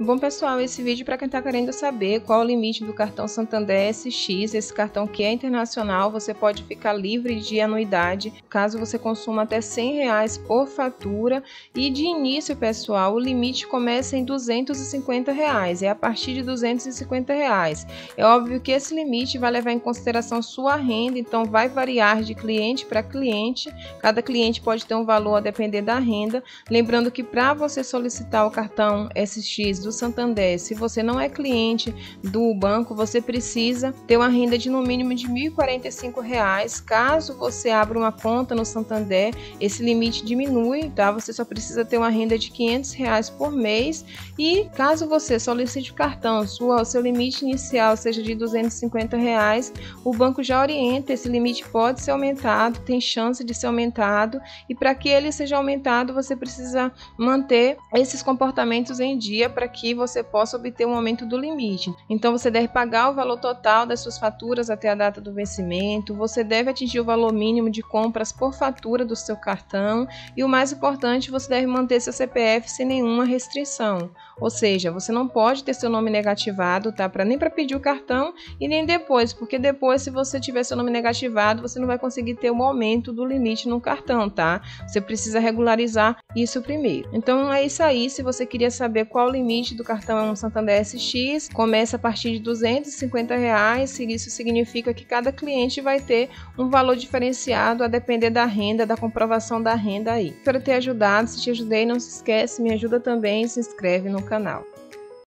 Bom, pessoal, esse vídeo para quem está querendo saber qual o limite do cartão Santander SX, esse cartão que é internacional, você pode ficar livre de anuidade caso você consuma até 100 reais por fatura e de início, pessoal, o limite começa em 250 reais, é a partir de 250 reais. É óbvio que esse limite vai levar em consideração sua renda, então vai variar de cliente para cliente, cada cliente pode ter um valor a depender da renda. Lembrando que para você solicitar o cartão SX do Santander, se você não é cliente do banco, você precisa ter uma renda de no mínimo de R$ 1.045. Caso você abra uma conta no Santander, esse limite diminui, tá? Você só precisa ter uma renda de 500 reais por mês e caso você solicite o cartão, sua, seu limite inicial seja de 250 reais, o banco já orienta, esse limite pode ser aumentado, tem chance de ser aumentado e para que ele seja aumentado, você precisa manter esses comportamentos em dia para que que você possa obter um aumento do limite. Então você deve pagar o valor total das suas faturas até a data do vencimento, você deve atingir o valor mínimo de compras por fatura do seu cartão e o mais importante, você deve manter seu CPF sem nenhuma restrição. Ou seja, você não pode ter seu nome negativado, tá? Para nem para pedir o cartão e nem depois, porque depois se você tiver seu nome negativado, você não vai conseguir ter um aumento do limite no cartão, tá? Você precisa regularizar isso primeiro. Então é isso aí, se você queria saber qual o limite do cartão Santander SX começa a partir de 250 reais. Isso significa que cada cliente vai ter um valor diferenciado a depender da renda, da comprovação da renda aí. Espero ter ajudado. Se te ajudei, não se esquece, me ajuda também e se inscreve no canal.